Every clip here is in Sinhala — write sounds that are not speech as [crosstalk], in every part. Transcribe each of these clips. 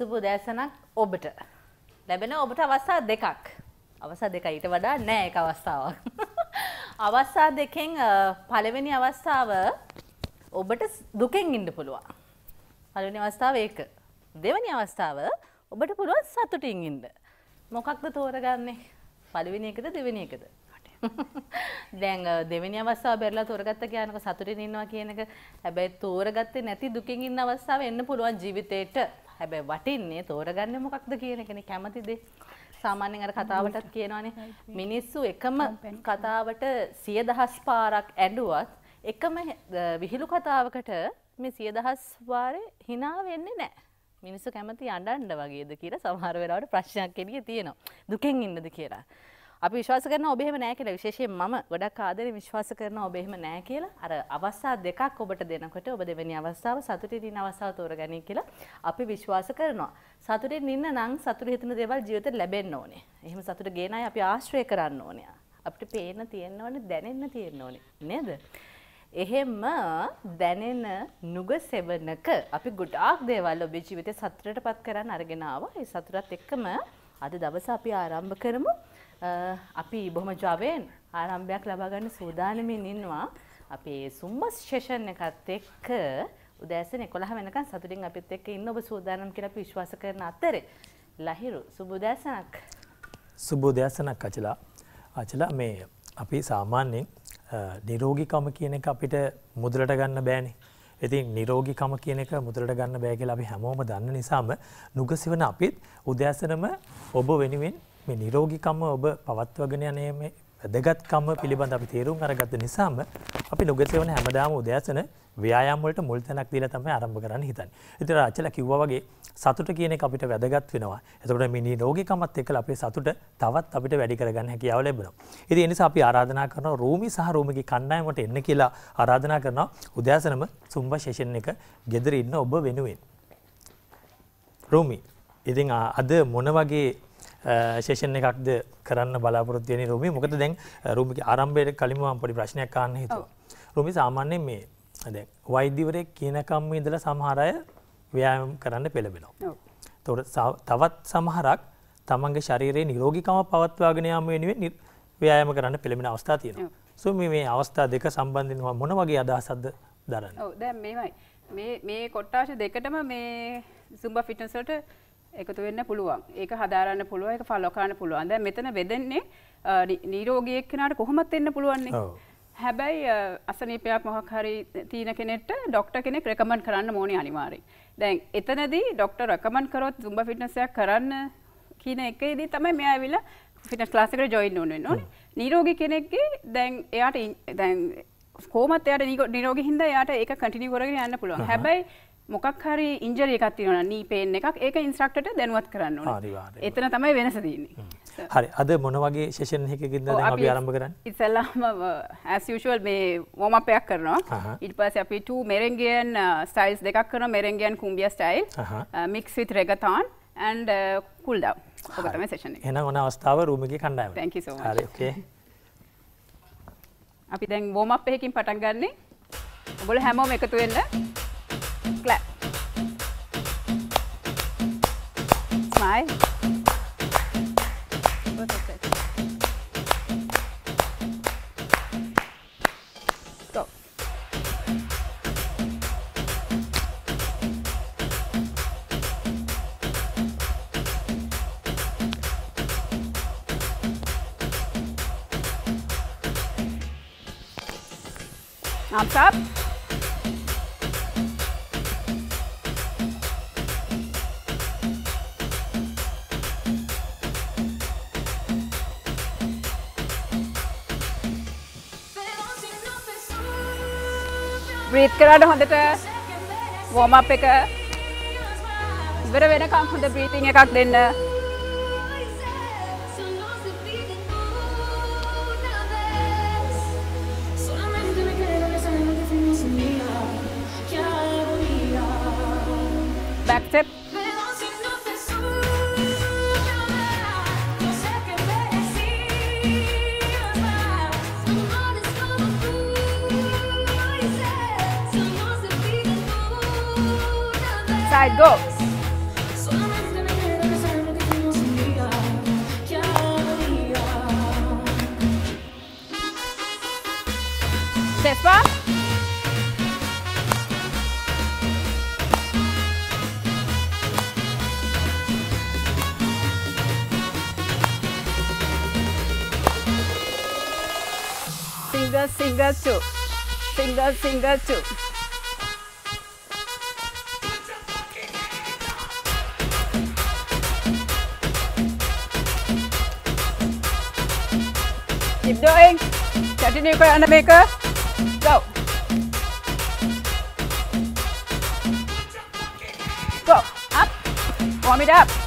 සුබ දැසනක් ඔබට ලැබෙන ඔබට අවස්ථා දෙකක් අවසා දෙක ඊට වඩා නෑ එක අවස්ථාවක්. [laughs] අවස්ථා දෙකෙන් පළවෙනි අවස්ථාව ඔබට දුකෙන් ඉන්න පුළුවන්. පළවෙනි අවස්ථාව ඒක. දෙවැනි අවස්ථාව ඔබට පුළුවන් සතුටින් ඉන්න. මොකක්ද තෝරගන්නේ? පළවෙනි එකද දෙවෙනි එකද? [laughs] දැන් දෙවෙනි අවස්ථාව බැරලා තෝරගත්ත කියනක සතුටින් ඉන්නවා කියන එක හැබැයි තෝරගත්තේ නැති දුකින් ඉන්න අවස්ථාව එන්න පුළුවන් ජීවිතේට. හැබැයි වටින්නේ තෝරගන්නේ මොකක්ද කියන එකනේ කැමති දේ. සාමාන්‍යයෙන් අර කතාවටත් කියනවානේ මිනිස්සු එකම කතාවට සිය දහස් පාරක් ඇඬුවත් එකම විහිළු කතාවකට මේ සිය දහස් වාරේ hina වෙන්නේ නැහැ. මිනිස්සු කැමති අඬන්න වගේද කියලා සමහර වෙලාවට ප්‍රශ්නයක් එළිය තියෙනවා. දුකෙන් ඉන්නද කියලා. අපි විශ්වාස කරන ඔබ එහෙම නෑ කියලා විශේෂයෙන් මම ගොඩක් ආදරෙන් විශ්වාස කරනවා ඔබ එහෙම නෑ කියලා. අර අවස්ථා දෙකක් ඔබට දෙනකොට ඔබ දෙවෙනි අවස්ථාව සතුටින් ඉන්න අවස්ථාව තෝරගනි කියලා අපි විශ්වාස කරනවා. සතුටින් ඉන්න නම් සතුට හිතන දේවල් ජීවිතේ ලැබෙන්න ඕනේ. එහෙම සතුට ගේන අය අපි ආශ්‍රය කරන්න ඕනේ. අපිට පේන්න තියෙන්න ඕනේ දැනෙන්න තියෙන්න ඕනේ. නේද? එහෙම දැනෙන නුග සෙවනක අපි ගොඩාක් දේවල් ඔබේ ජීවිතේ සතුටටපත් කරන්න අරගෙන ආවා. ඒ සතුටත් එක්කම අද දවස අපි ආරම්භ කරමු. අපි බොහොම ජවයෙන් ආරම්භයක් ලබාගන්න සූදානමින් ඉන්නවා. අපේ සුම්බස් ශේෂන් එකත් එක්ක උදෑසන එකොළහ වෙනකන් සතුටින් අපිත් එක්ක ඉන්න ඔබ සූදානම් කියලා අපි විශ්වාස කරන අතරේ ලහිරු සුබෝදෑසනක් සුබෝදෑසනක් අචලා. අචලා මේ අපි සාමාන්‍යයෙන් නිරෝගිකම කියන එක අපිට මුදලට ගන්න බෑනේ. ඉතින් නිරෝගිකම කියන එක මුදලට ගන්න බෑ කියලා අපි හැමෝම දන්න නිසාම නුගසිවන අපිත් උදෑසනම ඔබ වෙනුවෙන් මේ නිරෝගිකම ඔබ පවත්වගෙන යන්නේ මේ වැදගත්කම පිළිබඳ අපි තේරුම් අරගත්ත නිසාම අපි නුගසෙවන හැමදාම උදෑසන ව්‍යායාම් වලට මුල් තැනක් දීලා තමයි ආරම්භ කරන්න හිතන්නේ. ඉතින් අචල කිව්වා වගේ සතුට කියන එක අපිට වැදගත් වෙනවා. එතකොට මේ නිරෝගීකමත් එක්කලා අපේ සතුට තවත් අපිට වැඩි කරගන්න හැකියාව ලැබෙනවා. ඉතින් ඒ නිසා අපි ආරාධනා කරනවා රූමි සහ රූමිගේ කණ්ඩායමට එන්න කියලා ආරාධනා කරනවා උදෑසනම සුම්බ සෙෂන් එක ගෙදර ඉන්න ඔබ වෙනුවෙන්. රූමි ඉතින් අද මොන වගේ ශේෂන් එකක්ද කරන්න බලාපොරොත්තු වෙන රූමි මොකද දැන් රූමිගේ ආරම්භයට කලින්ම මම පොඩි ප්‍රශ්නයක් අහන්න හිතුවා. රූමි සාමාන්‍යයෙන් මේ දැන් වෛද්‍යවරයෙක් කියනකම් ඉඳලා සමහර අය ව්‍යායාම කරන්න පෙළඹෙනවා. එතකොට තවත් සමහරක් තමන්ගේ ශරීරයේ නිරෝගීකම පවත්වාගෙන යාම වෙනුවෙන් ව්‍යායාම කරන්න පෙළඹෙන අවස්ථා තියෙනවා. සෝ මේ අවස්ථා දෙක සම්බන්ධව මොන වගේ අදහසක්ද දරන්නේ? දැන් මේමයි. මේ කොට්ටාශ දෙකටම මේ සුම්බා ෆිට්නස් වලට එකතු වෙන්න පුළුවන්. ඒක හදාරන්න පුළුවන්. ඒක ෆලෝ කරන්න පුළුවන්. දැන් මෙතන වෙදෙන්නේ නිරෝගී එක්කෙනාට කොහොමත් එන්න පුළුවන් හැබැයි අසනීපයක් මොකක් හරි තියෙන කෙනෙක්ට ඩොක්ටර් කෙනෙක් රෙකමන්ඩ් කරන්න ඕනේ අනිවාර්යෙන්. දැන් එතනදී ඩොක්ටර් රෙකමන්ඩ් කරොත් සුම්බා ෆිට්නස් එකක් කරන්න කියන එකේදී තමයි මෙයා ඇවිල්ලා ෆිට්නස් ක්ලාස් එකට ජොයින් වෙන්න ඕනේ. නිරෝගී කෙනෙක්ගේ දැන් එයාට දැන් කොහොමත් එයාට නිරෝගී හින්දා එයාට ඒක කන්ටිනියු කරගෙන යන්න පුළුවන්. හැබැයි මොකක් හරි ඉන්ජරි එකක් තියෙනවා නී පේන් එකක් ඒක ඉන්ස්ට්‍රක්ටර්ට දැනුවත් කරන්න ඕනේ. එතන තමයි වෙනස තියෙන්නේ. හරි අද මොන වගේ සෙෂන් එකකින්ද දැන් අපි ආරම්භ කරන්නේ? ඉතින්ලාම as usual මේ warm up එකක් කරනවා. ඊට පස්සේ අපි two Merengian styles දෙකක් කරනවා Merengian cumbia style mix with reggaeton and uh, cool down. ඔක තමයි සෙෂන් එක. එහෙනම් ඔන අවස්ථාව රූම් එකේ කණ්ඩායම. thank you so much. හරි okay. අපි දැන් warm up එකකින් පටන් ගන්නේ. ඔයගොල්ලෝ හැමෝම එකතු වෙන්න. Clap. Smile. Go. Arms up. බ්‍රීත් කරන්න හොඳට වෝම අප එක ඉවර වෙනකම් හොඳ බ්‍රීතිං එකක් දෙන්න. side goes. This. Single, single, two. Single, single, two. Keep doing. Continue under maker. Go. Go. Up. Warm it up.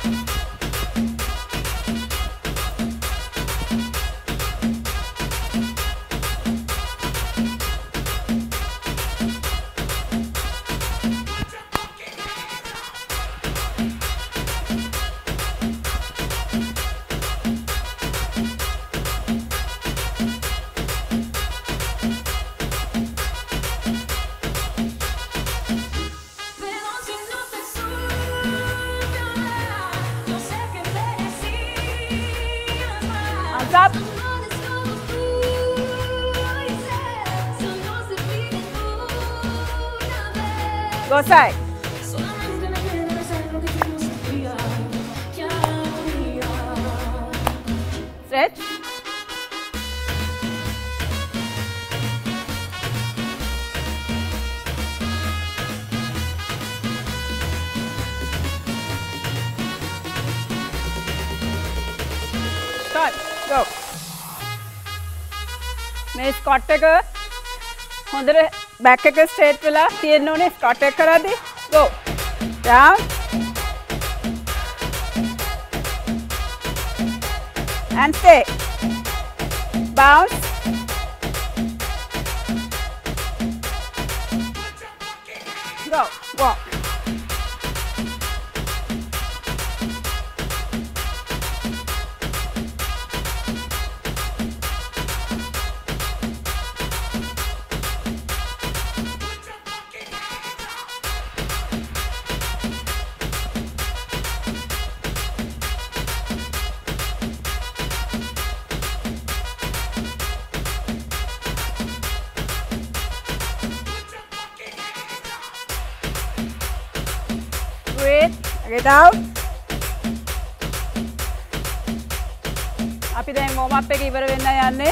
Había. Stretch. Start. Go. මේ ස්කොට් එක හොඳට බැක් එක ස්ට්‍රේට් වෙලා තියෙන්න ඕනේ ස්කොට් එක කරද්දී. Go. Down. and stay. Bounce. Go, walk. Out. අපි දැන් warm up එක ඉවර වෙන්න යන්නේ.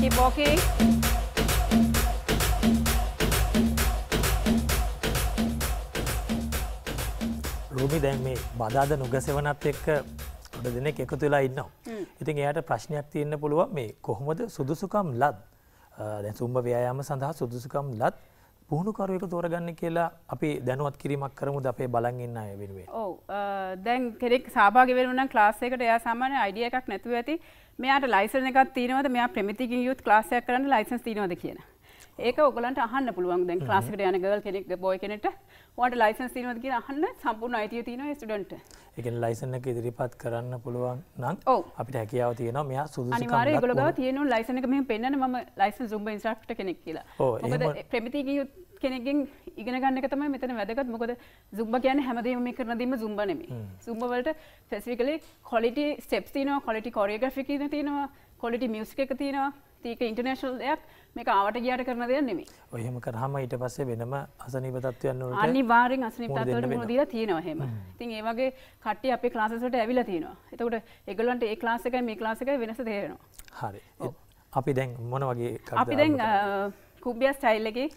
Keep walking. රෝමි දැන් මේ බදාද නුගසෙවනත් එක්ක ගොඩ දෙනෙක් එකතු වෙලා ඉන්නවා. ඉතින් එයාට ප්‍රශ්නයක් තියෙන්න පුළුවන් මේ කොහොමද සුදුසුකම් ලත් දැන් සුම්බ ව්‍යයාම සඳහා සුදුසුකම් ලත් පුහුණුකරුවෙක තෝරගන්න කියලා අපි දැනුවත් කිරීමක් කරමුද අපේ බලන් ඉන්න අය වෙනුවෙන්. ඔව් දැන් කෙනෙක් සහභාගී වෙන්න නම් ක්ලාස් එකට එයා සාමාන්‍ය අයිඩියා එකක් නැතුව ඇති මෙයාට ලයිසන් එකක් තියෙනවද මෙයා ප්‍රමිතිකින් යුත් ක්ලාස් එකක් කරන්න ලයිසන්ස් තියෙනවද කියන. ඒක ඔයගලන්ට අහන්න පුළුවන් දැන් ක්ලාස් එකට යන ගර්ල් කෙනෙක් බොයි කෙනෙක්ට ඔයාලට ලයිසන්ස් තියෙනවද කියලා අහන්න සම්පූර්ණ අයිතිය ස්ටුඩන්ට්ට. ඒ කියන්නේ ලයිසන් එක ඉදිරිපත් කරන්න පුළුවන් නම්. අපිට හැකියාව තියෙනවා මෙයා ඒගොල්ලෝ ගාව පුහුණු- තියෙන ලයිසන් එක මෙහෙම පෙන්නන්න මම ලයිසන්ස් සුම්බ ඉන්ස්ට්‍රක්ටර් කෙනෙක් කියලා. ප්‍රමිතිකින් යුත් කෙනෙක්ගෙන් ඉගෙන ගන්න එක තමයි මෙතන වැදගත්. මොකද සුම්බ කියන්නේ හැමදේම මේ කරන දෙයක්ම සුම්බ නෙමෙයි. සුම්බ වලට ස්පෙસિෆිකලි ක්වොලිටි ස්ටෙප්ස් තියෙනවා, ක්වොලිටි කොරියෝග්‍රැෆි කියන තියෙනවා, ක්වොලිටි මියුසික් එක තියෙනවා. ඒක ඉන්ටර්නැෂනල් දෙයක්. මේක ආවට ගියාට කරන දෙයක් නෙමෙයි. ඔය එහෙම කරාම ඊට පස්සේ වෙනම අසනීප තත්ත්වයන් වලට අනිවාර්යෙන් අසනීප තත්ත්වවලට මුහුණ දීලා තියෙනවා එහෙම. ඉතින් ඒ වගේ කට්ටිය අපේ ක්ලාසස් වලට ඇවිල්ලා තියෙනවා. එතකොට ඒගොල්ලන්ට ඒ ක්ලාස් එකයි මේ ක්ලාස් එකයි වෙනස තේරෙනවා. හරි. අපි දැන් මොන වගේ අපි දැන් කුබ්බිය ස්ටයිල් එකේ.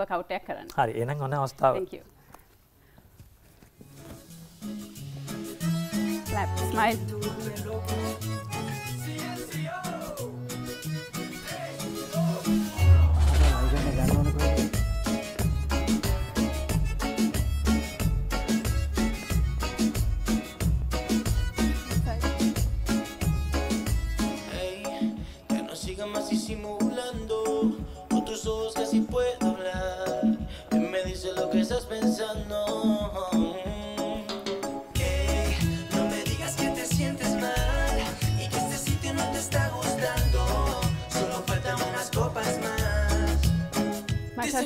වර්කවුට් එකක් කරන්න. හරි එහෙනම් ඔන්න අවස්ථාව. Thank you. Clap, smile.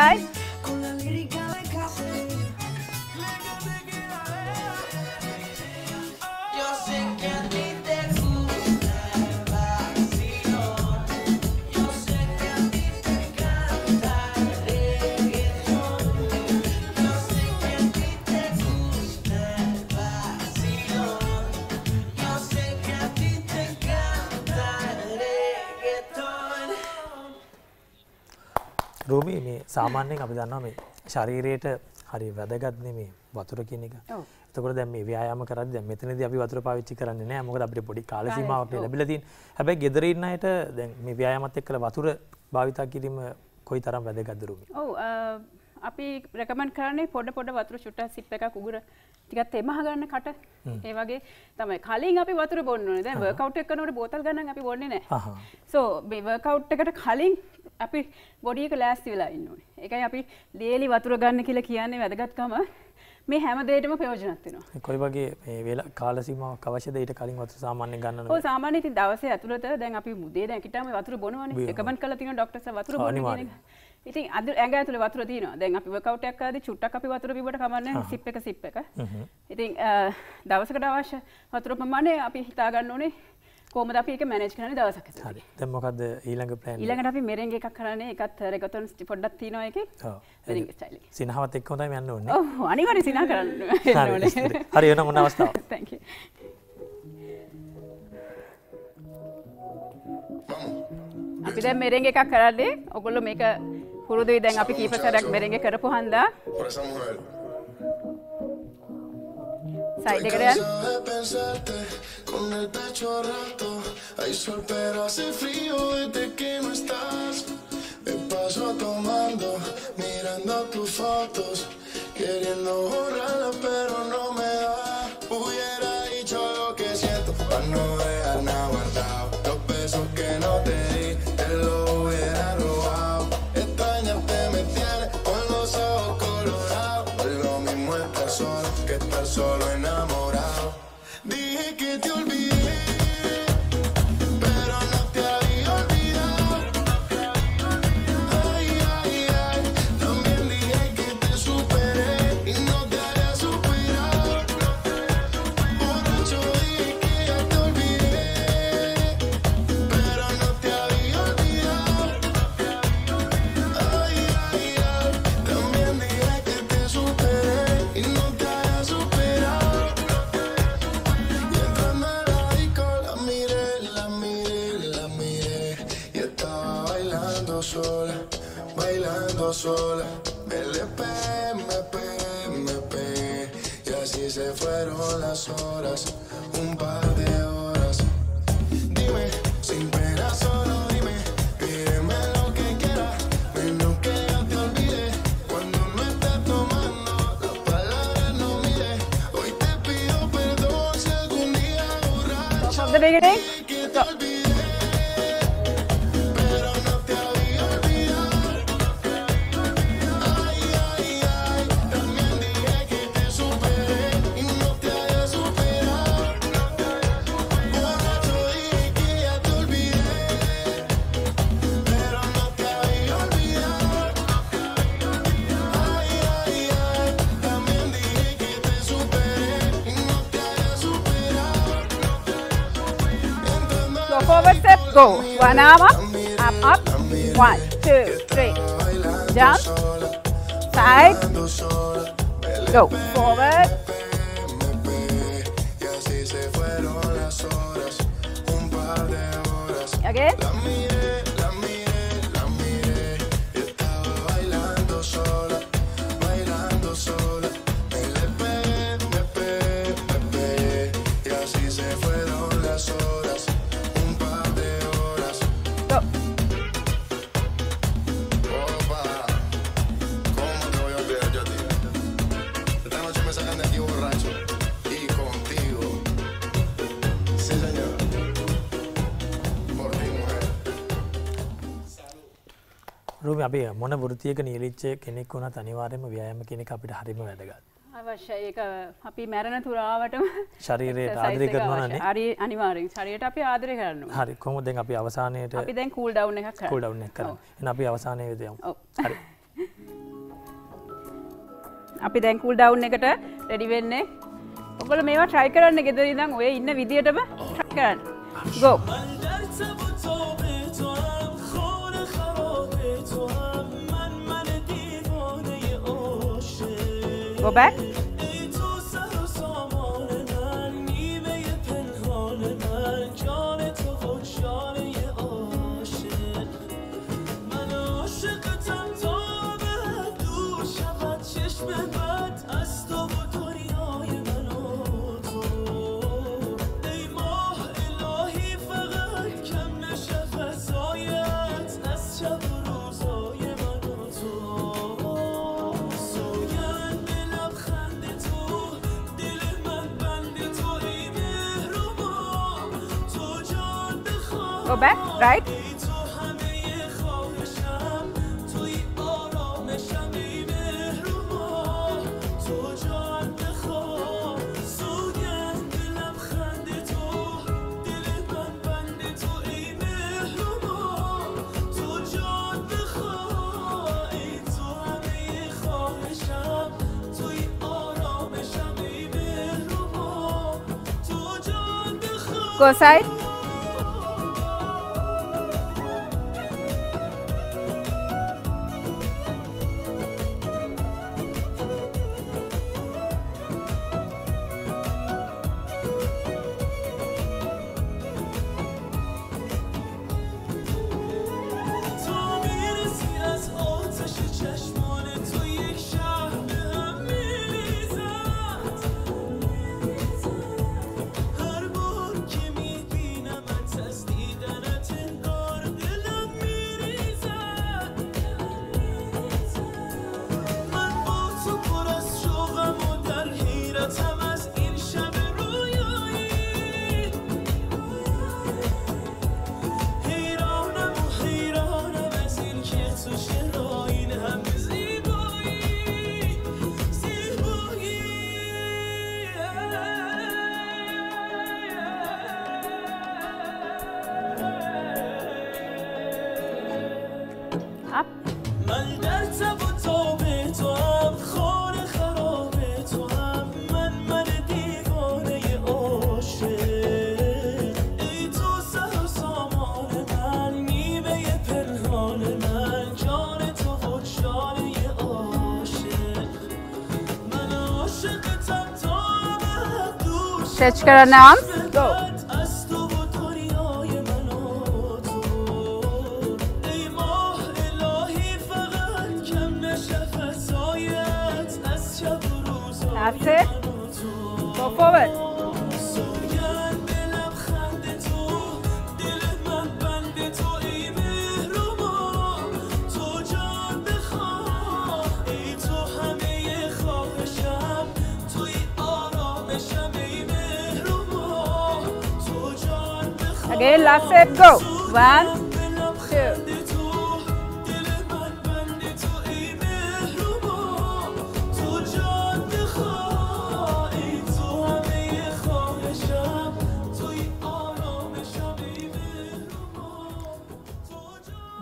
guys. රෝමී මේ සාමාන්‍යයෙන් අපි දන්නවා මේ ශරීරයට හරි වැදගත්නේ මේ වතුර කියන එක. එතකොට දැන් මේ ව්‍යායාම කරද්දී දැන් මෙතනදී අපි වතුර පාවිච්චි කරන්නේ නැහැ. මොකද අපිට පොඩි කාල සීමාවක් ලැබිලා තියෙන. හැබැයි ගෙදර ඉන්න අයට දැන් මේ ව්‍යායාමත් එක්කලා වතුර භාවිතා කිරීම කොයි තරම් වැදගත්ද රෝමී? ඔව් අපි රැකමන්ඩ් කරන්නේ පොඩ පොඩ වතුර චුට්ටක් සිප් එකක් උගුර ටිකක් තෙමහ ගන්න කට. ඒ වගේ තමයි. කලින් අපි වතුර බොන්න දැන් වර්කවුට් එක කරනකොට බෝතල් ගණන් අපි බොන්නේ අහහ. සෝ මේ වර්කවුට් එකට කලින් අපි බොඩි එක ලෑස්ති වෙලා ඉන්න ඕනේ. ඒකයි අපි ඩේලි වතුර ගන්න කියලා කියන්නේ වැදගත්කම මේ හැම දෙයකටම ප්‍රයෝජනවත් වෙනවා. කොයි වගේ වේලා කාල සීමාවක් අවශ්‍යද ඊට කලින් වතුර සාමාන්‍යයෙන් ගන්න සාමාන්‍ය ඉතින් දවසේ ඇතුළත දැන් අපි මුදේ නැගිටාම වතුර බොනවනේ. කරලා තියෙනවා ડોක්ටර්ස්ලා වතුර ඔව්, එක. ඉතින් අද ඇඟ ඇතුලේ වතුර තියෙනවා. දැන් අපි වර්කවුට් එකක් කරද්දී චුට්ටක් අපි වතුර බිබට කමන්නේ සිප් එක සිප් එක. ඉතින් දවසකට අවශ්‍ය වතුර ප්‍රමාණය අපි හිතා ගන්න ඕනේ කොහොමද අපි ඒක මැනේජ් කරන්නේ දවසක ඇතුලේ. හරි. දැන් මොකද්ද ඊළඟ ප්ලෑන් එක? ඊළඟට අපි මෙරෙන්ග එකක් කරන්නේ ඒකත් රෙගතොන් පොඩ්ඩක් තියෙනවා ඒකේ. ඔව්. මෙරෙන්ග ස්ටයිල් එකේ. සිනහවත් එක්කම තමයි යන්න ඕනේ. ඔව් අනිවාර්යෙන් සිනා කරන්න [laughs] ඕනේ. හරි. හරි එන මොන අවස්ථාවක්? [laughs] Thank you. අපි දැන් මෙරෙන්ග එකක් කරන්නේ ඔගොල්ලෝ මේක Hur du i den appetit för serakmering a rato, hay. Me queriendo pero no se fueron las horas, un par de horas. Dime, sin pena solo dime, pídeme lo que quieras, menos que yo te olvide. Cuando no estés tomando, las palabras no mires. Hoy te pido perdón si algún día borracho Go. One arm up, up, up. One, two, three. Down. Side. Go. Forward. එම අපේ මොන වෘතියක නියලිච්ච කෙනෙක් වුණ අනිවාර්යම ව්‍යයම කෙනෙක් අපිට හරිම වැදගත්. අවශ්‍ය. ඒක අපි මැරණ තුරාවටම ශරීරයට ආදරය කරනවානේ හරි අනිවාර්යෙන්. ශරීරයට අපි ආදරය කරනවා. හරි කොහොමද දැන් අපි අවසානයේට අපි දැන් කූල් ඩවුන් එකක් කරමු කූල් ඩවුන් එකක් කරමු එහෙනම් අපි අවසානයේ වෙත යමු හරි. [laughs] අපි දැන් කූල් ඩවුන් එකට රෙඩි වෙන්නේ. ඔයගොල්ලෝ මේවා try කරන්න ගෙදර ඉඳන් ඔය ඉන්න විදියටම try කරන්න. Go. Go back. Go back, right. go aside. Stretch कराना arms Again, last set, go. One, two.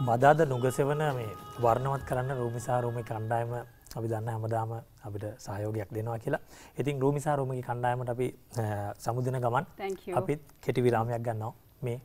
මදාද නුගසෙවන මේ වර්ණවත් කරන්න රූමිසා රෝමි කණ්ඩායම අපි දන්න හැමදාම අපිට සහයෝගයක් දෙනවා කියලා ඉතින් රූමිසා රෝමි කණ්ඩායමට අපි සමුදින ගමන් අපිත් කෙටි විරාමයක් ගන්නවා me.